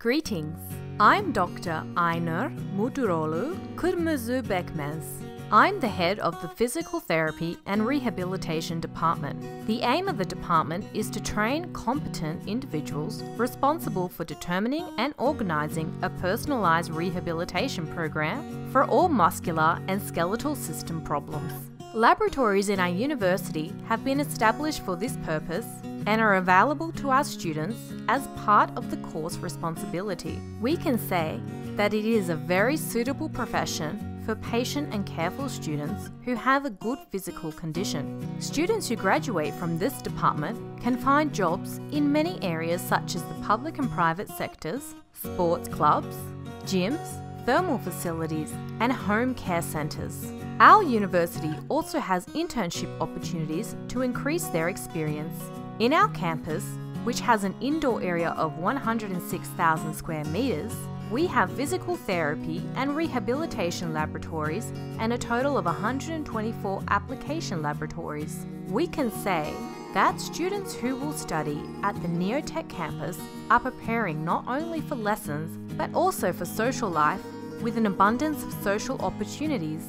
Greetings. I'm Dr. Aynur Mudurolu Kırmızı Bekmez. I'm the head of the Physical Therapy and Rehabilitation Department. The aim of the department is to train competent individuals responsible for determining and organising a personalised rehabilitation program for all muscular and skeletal system problems. Laboratories in our university have been established for this purpose and are available to our students as part of the course responsibility. We can say that it is a very suitable profession for patient and careful students who have a good physical condition. Students who graduate from this department can find jobs in many areas such as the public and private sectors, sports clubs, gyms, thermal facilities, and home care centres. Our university also has internship opportunities to increase their experience. In our campus, which has an indoor area of 106,000 square metres, we have physical therapy and rehabilitation laboratories and a total of 124 application laboratories. We can say that students who will study at the Neotech campus are preparing not only for lessons but also for social life with an abundance of social opportunities.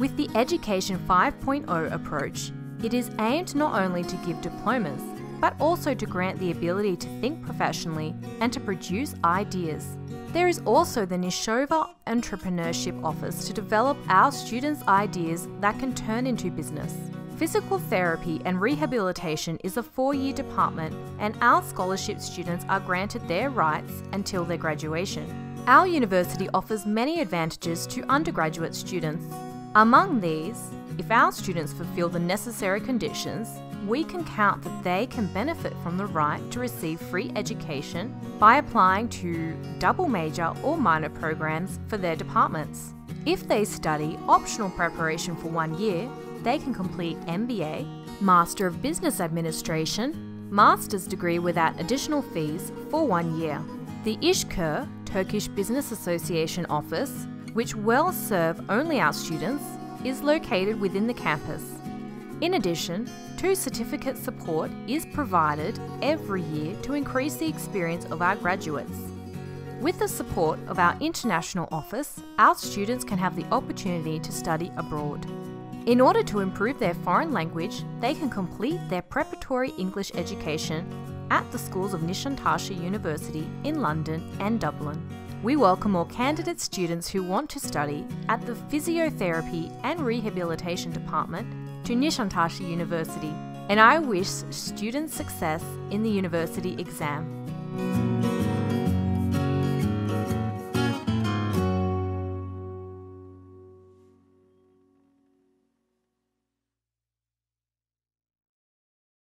With the Education 5.0 approach, it is aimed not only to give diplomas but also to grant the ability to think professionally and to produce ideas. There is also the Nishova Entrepreneurship Office to develop our students' ideas that can turn into business. Physical therapy and rehabilitation is a four year department, and our scholarship students are granted their rights until their graduation. Our university offers many advantages to undergraduate students. Among these, if our students fulfill the necessary conditions, we can count that they can benefit from the right to receive free education by applying to double major or minor programs for their departments. If they study optional preparation for one year, they can complete MBA, Master of Business Administration, Master's degree without additional fees for one year. The İşkur, Turkish Business Association office, which will serve only our students, is located within the campus. In addition, two certificate support is provided every year to increase the experience of our graduates. With the support of our international office, our students can have the opportunity to study abroad. In order to improve their foreign language, they can complete their preparatory English education at the schools of Nişantaşı University in London and Dublin. We welcome all candidate students who want to study at the Physiotherapy and Rehabilitation Department to Nişantaşı University, and I wish students success in the university exam.